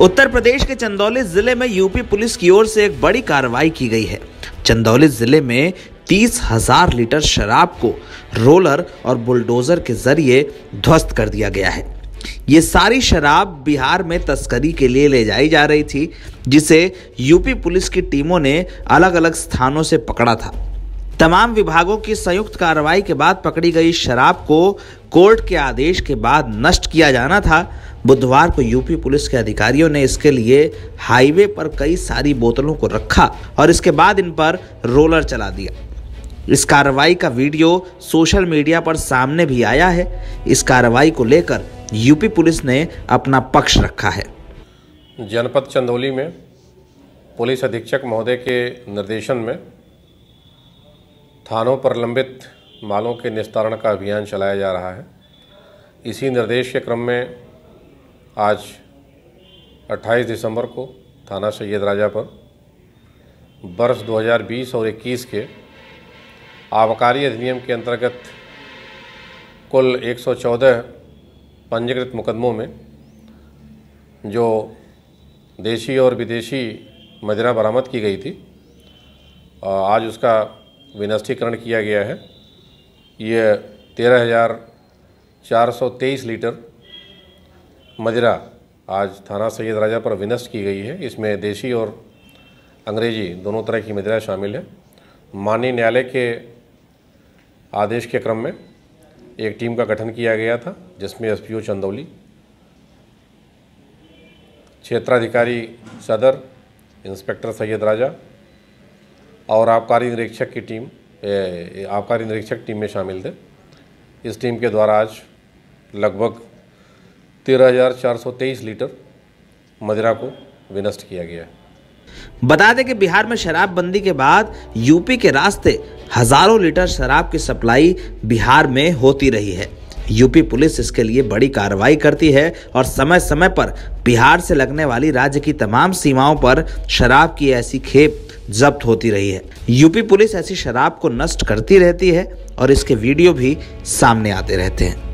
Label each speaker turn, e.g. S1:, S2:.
S1: उत्तर प्रदेश के चंदौली ज़िले में यूपी पुलिस की ओर से एक बड़ी कार्रवाई की गई है। चंदौली ज़िले में तीस हज़ार लीटर शराब को रोलर और बुलडोजर के ज़रिए ध्वस्त कर दिया गया है। ये सारी शराब बिहार में तस्करी के लिए ले जाई जा रही थी, जिसे यूपी पुलिस की टीमों ने अलग अलग स्थानों से पकड़ा था। तमाम विभागों की संयुक्त कार्रवाई के बाद पकड़ी गई शराब को कोर्ट के आदेश के बाद नष्ट किया जाना था बुधवार को यूपी पुलिस के अधिकारियों ने इसके लिए हाईवे पर कई सारी बोतलों को रखा और इसके बाद इन पर रोलर चला दिया। इस कार्रवाई का वीडियो सोशल मीडिया पर सामने भी आया है। इस कार्रवाई को लेकर यूपी पुलिस ने अपना पक्ष रखा है।
S2: जनपद चंदौली में पुलिस अधीक्षक महोदय के निर्देशन में थानों पर लंबित मालों के निस्तारण का अभियान चलाया जा रहा है। इसी निर्देश के क्रम में आज 28 दिसंबर को थाना सैयद राजा पर वर्ष 2020 और 21 के आबकारी अधिनियम के अंतर्गत कुल 114 पंजीकृत मुकदमों में जो देशी और विदेशी मदिरा बरामद की गई थी आज उसका विनष्टीकरण किया गया है। ये तेरह हज़ार चार सौ तेईस लीटर मदिरा, आज थाना सैयद राजा पर विनष्ट की गई है। इसमें देशी और अंग्रेज़ी दोनों तरह की मदिरा शामिल है। माननीय न्यायालय के आदेश के क्रम में एक टीम का गठन किया गया था, जिसमें एसपीओ चंदौली, क्षेत्राधिकारी सदर, इंस्पेक्टर सैयद राजा और आबकारी निरीक्षक की टीम आबकारी निरीक्षक टीम में शामिल थे। इस टीम के द्वारा आज लगभग तेरह हज़ार चार सौ तेईस लीटर मदिरा को विनष्ट किया गया है।
S1: बता दें कि बिहार में शराबबंदी के बाद यूपी के रास्ते हज़ारों लीटर शराब की सप्लाई बिहार में होती रही है। यूपी पुलिस इसके लिए बड़ी कार्रवाई करती है और समय समय पर बिहार से लगने वाली राज्य की तमाम सीमाओं पर शराब की ऐसी खेप जब्त होती रही है। यूपी पुलिस ऐसी शराब को नष्ट करती रहती है और इसके वीडियो भी सामने आते रहते हैं।